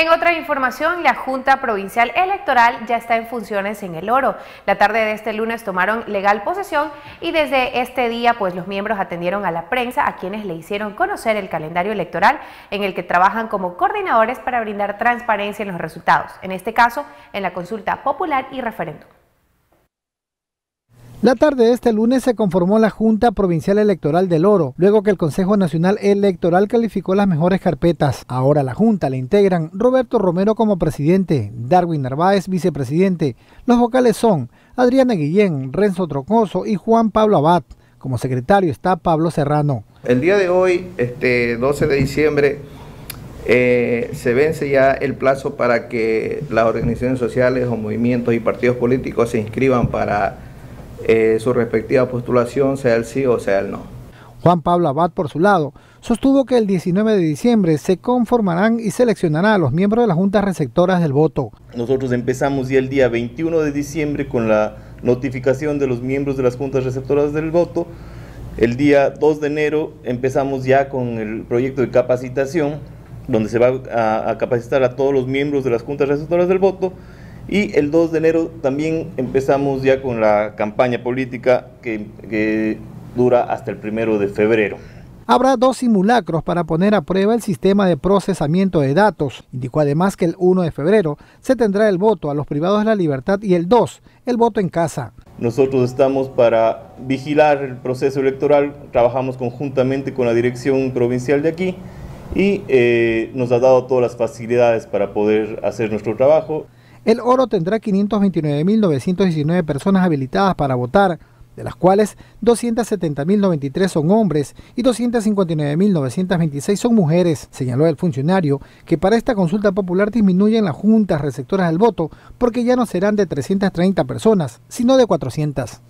En otra información, la Junta Provincial Electoral ya está en funciones en el Oro. La tarde de este lunes tomaron legal posesión y desde este día pues los miembros atendieron a la prensa a quienes le hicieron conocer el calendario electoral en el que trabajan como coordinadores para brindar transparencia en los resultados, en este caso en la consulta popular y referéndum. La tarde de este lunes se conformó la Junta Provincial Electoral del Oro, luego que el Consejo Nacional Electoral calificó las mejores carpetas. Ahora la Junta la integran Roberto Romero como presidente, Darwin Narváez vicepresidente. Los vocales son Adriana Guillén, Renzo Trocoso y Juan Pablo Abad. Como secretario está Pablo Serrano. El día de hoy, este 12 de diciembre, eh, se vence ya el plazo para que las organizaciones sociales o movimientos y partidos políticos se inscriban para eh, su respectiva postulación, sea el sí o sea el no. Juan Pablo Abad, por su lado, sostuvo que el 19 de diciembre se conformarán y seleccionarán a los miembros de las juntas receptoras del voto. Nosotros empezamos ya el día 21 de diciembre con la notificación de los miembros de las juntas receptoras del voto. El día 2 de enero empezamos ya con el proyecto de capacitación, donde se va a, a capacitar a todos los miembros de las juntas receptoras del voto y el 2 de enero también empezamos ya con la campaña política que, dura hasta el primero de febrero. Habrá dos simulacros para poner a prueba el sistema de procesamiento de datos. Indicó además que el 1 de febrero se tendrá el voto a los privados de la libertad y el 2, el voto en casa. Nosotros estamos para vigilar el proceso electoral, trabajamos conjuntamente con la dirección provincial de aquí y eh, nos ha dado todas las facilidades para poder hacer nuestro trabajo. El oro tendrá 529.919 personas habilitadas para votar, de las cuales 270.093 son hombres y 259.926 son mujeres, señaló el funcionario, que para esta consulta popular disminuyen las juntas receptoras del voto porque ya no serán de 330 personas, sino de 400.